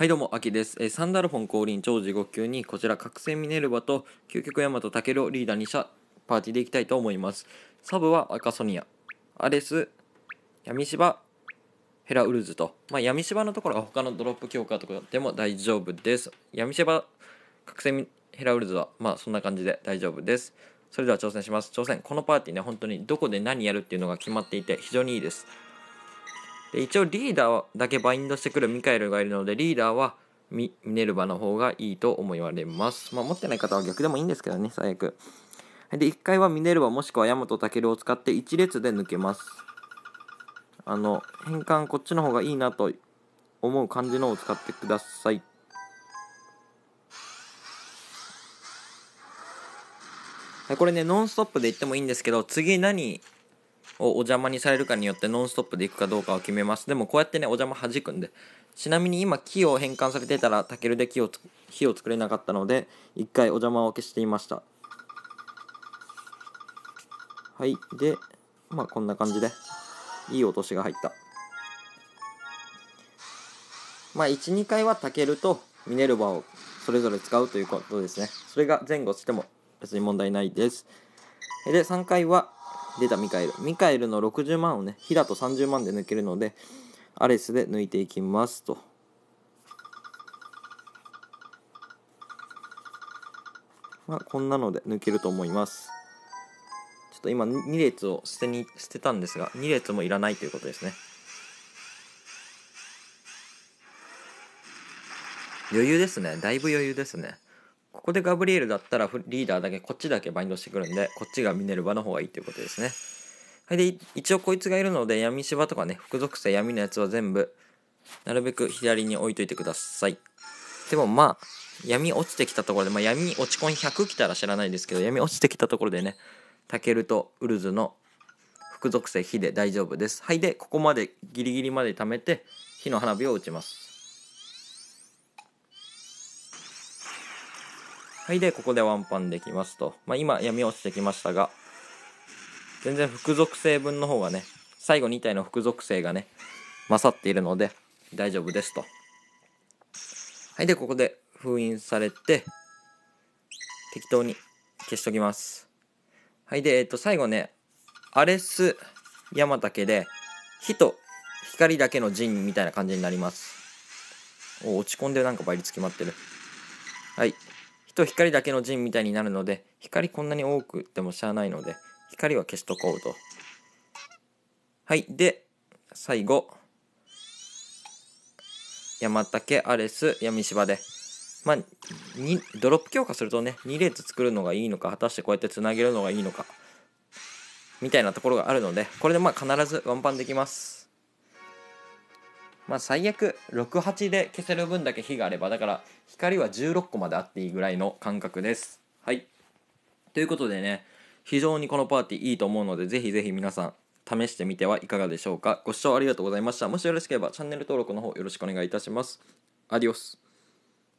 はいどうも、秋です。えサンダルフォン降臨超地獄級に、こちら、覚醒ミネルヴァと究極ヤマトタケルをリーダーにしたパーティーでいきたいと思います。サブは赤ソニア、アレス、闇芝、ヘラウルズと、まあ、闇芝のところは他のドロップ強化とかでも大丈夫です。闇芝、覚醒ヘラウルズは、まあそんな感じで大丈夫です。それでは挑戦します。挑戦、このパーティーね、本当にどこで何やるっていうのが決まっていて、非常にいいです。で一応リーダーだけバインドしてくるミカエルがいるのでリーダーはミネルヴァの方がいいと思われます。まあ持ってない方は逆でもいいんですけどね最悪。で1回はミネルヴァもしくはヤマトタケルを使って1列で抜けます。あの変換こっちの方がいいなと思う感じのを使ってください。はいこれねノンストップで言ってもいいんですけど次何をお邪魔にされるかによってノンストップで行くかどうかを決めます。でもこうやってねお邪魔弾くんで。ちなみに今木を変換されてたらタケルで木を火を作れなかったので一回お邪魔を消していました。はい。でまあこんな感じでいい落としが入った。まあ12回はタケルとミネルヴァをそれぞれ使うということですね。それが前後しても別に問題ないです。で3回は出たミカエル。ミカエルの60万をねヒダと30万で抜けるのでアレスで抜いていきますと。まあこんなので抜けると思います。ちょっと今2列を捨てに捨てたんですが2列もいらないということですね。余裕ですね。だいぶ余裕ですね。ここでガブリエルだったらリーダーだけこっちだけバインドしてくるんでこっちがミネルヴァの方がいいということですね。はいで一応こいつがいるので闇芝とかね副属性闇のやつは全部なるべく左に置いといてください。でもまあ闇落ちてきたところで、まあ、闇落ち込ん100来たら知らないですけど闇落ちてきたところでねタケルとウルズの副属性火で大丈夫です。はいでここまでギリギリまで貯めて火の花火を打ちます。はいでここでワンパンできますと、まあ、今闇落ちてきましたが全然副属性分の方がね最後2体の副属性がね勝っているので大丈夫ですと。はいでここで封印されて適当に消しときます。はいでえっと最後ねアレスヤマタケで火と光だけの陣みたいな感じになります。お落ち込んでなんか倍率決まってる。はい。火と光だけの陣みたいになるので光こんなに多くってもしゃあないので光は消しとこうと。はいで最後。山竹アレス闇芝で。まあにドロップ強化するとね2列作るのがいいのか果たしてこうやってつなげるのがいいのかみたいなところがあるのでこれでまあ必ずワンパンできます。まあ最悪68で消せる分だけ火があればだから光は16個まであっていいぐらいの感覚です。はい。ということでね非常にこのパーティーいいと思うのでぜひぜひ皆さん試してみてはいかがでしょうか。ご視聴ありがとうございました。もしよろしければチャンネル登録の方よろしくお願いいたします。アディオス。